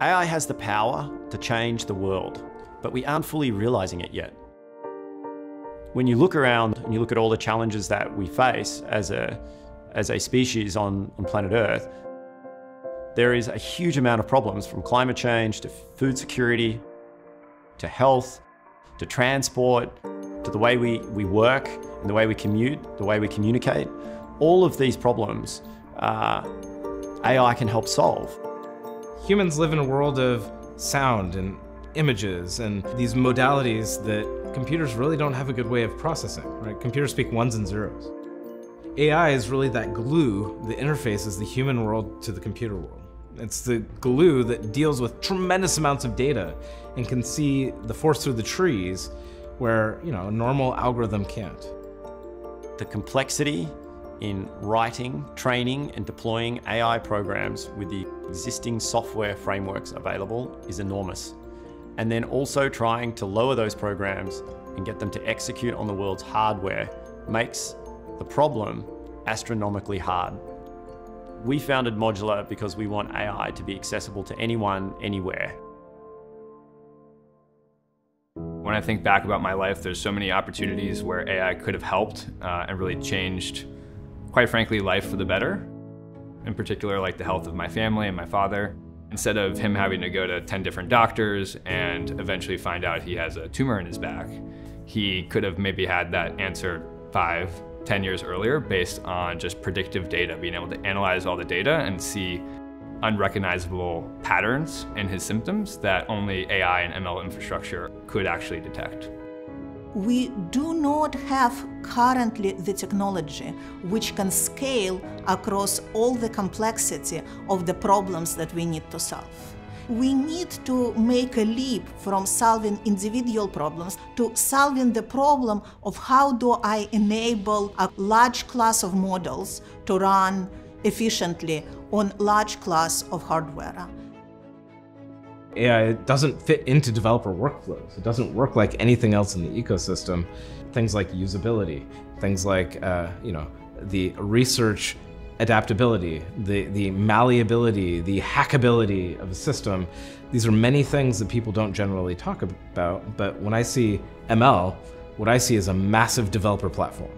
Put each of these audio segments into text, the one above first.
AI has the power to change the world, but we aren't fully realizing it yet. When you look around and you look at all the challenges that we face as a, as a species on, on planet Earth, there is a huge amount of problems from climate change to food security, to health, to transport, to the way we, we work and the way we commute, the way we communicate. All of these problems uh, AI can help solve. Humans live in a world of sound and images and these modalities that computers really don't have a good way of processing, right? Computers speak ones and zeros. AI is really that glue that interfaces the human world to the computer world. It's the glue that deals with tremendous amounts of data and can see the forest through the trees where, you know, a normal algorithm can't. The complexity in writing, training, and deploying AI programs with the existing software frameworks available is enormous. And then also trying to lower those programs and get them to execute on the world's hardware makes the problem astronomically hard. We founded Modular because we want AI to be accessible to anyone, anywhere. When I think back about my life, there's so many opportunities where AI could have helped uh, and really changed, quite frankly, life for the better. In particular, like the health of my family and my father. Instead of him having to go to 10 different doctors and eventually find out he has a tumor in his back, he could have maybe had that answer five, 10 years earlier based on just predictive data, being able to analyze all the data and see unrecognizable patterns in his symptoms that only AI and ML infrastructure could actually detect. We do not have currently the technology which can scale across all the complexity of the problems that we need to solve we need to make a leap from solving individual problems to solving the problem of how do I enable a large class of models to run efficiently on large class of hardware. AI doesn't fit into developer workflows. It doesn't work like anything else in the ecosystem. Things like usability, things like uh, you know the research adaptability, the, the malleability, the hackability of a system. These are many things that people don't generally talk about, but when I see ML, what I see is a massive developer platform.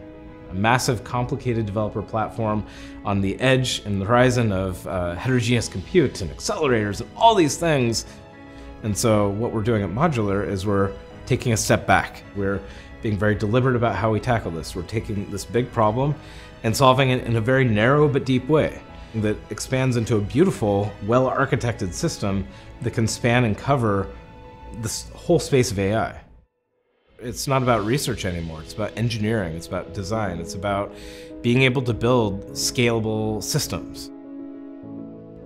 A massive, complicated developer platform on the edge and the horizon of uh, heterogeneous compute and accelerators and all these things. And so what we're doing at Modular is we're taking a step back. We're being very deliberate about how we tackle this. We're taking this big problem and solving it in a very narrow but deep way that expands into a beautiful, well-architected system that can span and cover this whole space of AI. It's not about research anymore, it's about engineering, it's about design, it's about being able to build scalable systems.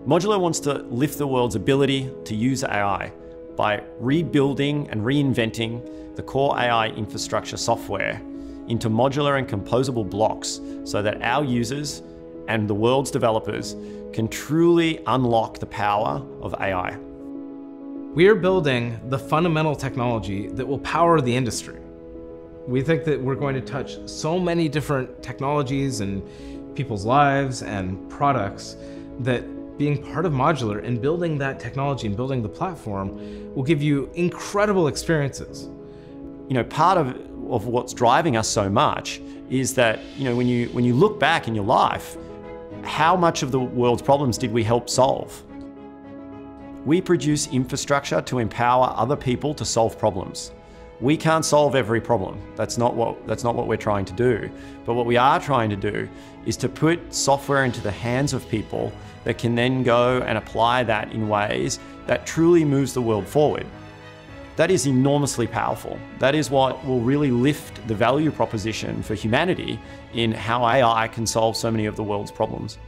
Modular wants to lift the world's ability to use AI by rebuilding and reinventing the core AI infrastructure software into modular and composable blocks so that our users and the world's developers can truly unlock the power of AI. We are building the fundamental technology that will power the industry. We think that we're going to touch so many different technologies and people's lives and products that being part of Modular and building that technology and building the platform will give you incredible experiences. You know, part of of what's driving us so much is that, you know, when you, when you look back in your life, how much of the world's problems did we help solve? We produce infrastructure to empower other people to solve problems. We can't solve every problem. That's not what that's not what we're trying to do. But what we are trying to do is to put software into the hands of people that can then go and apply that in ways that truly moves the world forward. That is enormously powerful. That is what will really lift the value proposition for humanity in how AI can solve so many of the world's problems.